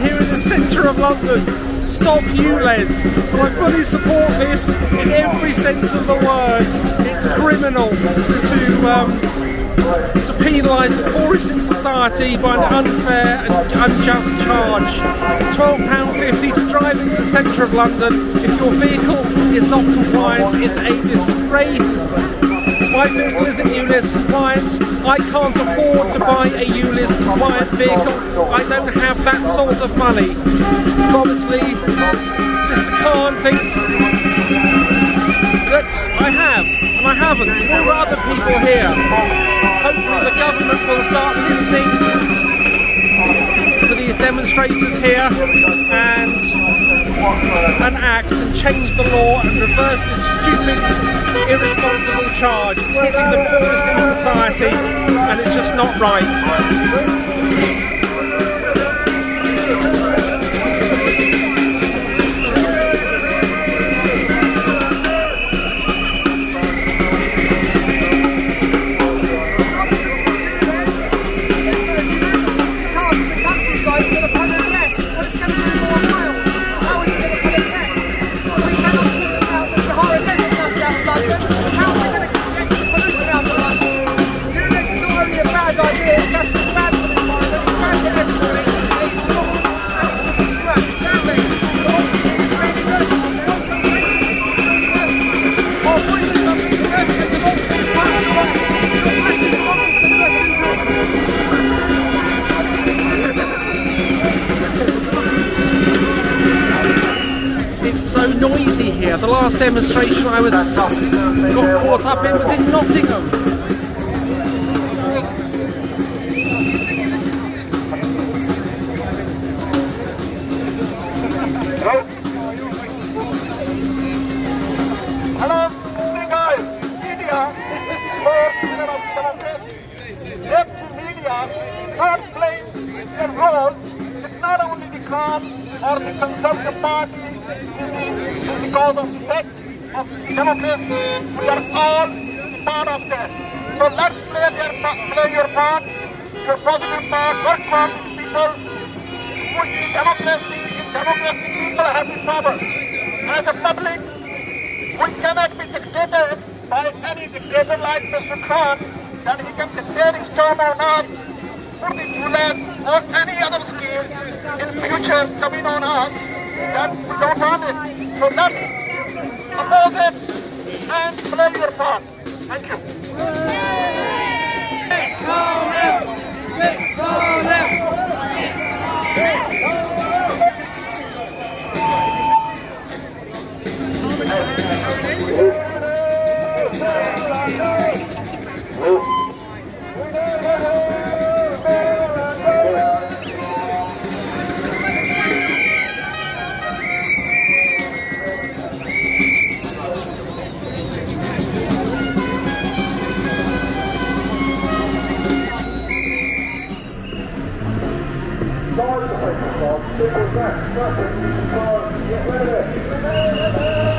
here in the centre of London. Stop ULEZ. I fully support this in every sense of the word. It's criminal to um, to penalise the poorest in society by an unfair and unjust charge. £12.50 to drive into the centre of London if your vehicle is not compliant is a disgrace. My vehicle isn't ULEZ compliant. I can't afford to buy a ULEZ compliant vehicle. I don't have that sort of money. Obviously, Mr. Khan thinks that I have, and I haven't. There are other people here. Hopefully the government will start listening to these demonstrators here and and act and change the law and reverse this stupid, irresponsible charge. It's hitting the poorest in society and it's just not right. Demonstration I was got caught up in was in Nottingham. Not playing their role, it's not only the Khan or the Conservative Party in the, in the cause of death of democracy. We are all part of this. So let's play their play your part, your positive part, work for people. We- In democracy, in democracy, people have the power. As a public, we cannot be dictated by any dictator like Mr. Khan that he can dictate his term or not, put the ULEZ or any other scheme in future coming on us that we don't want it. So let's oppose it and play your part. Thank you. Get ready, get ready, get ready.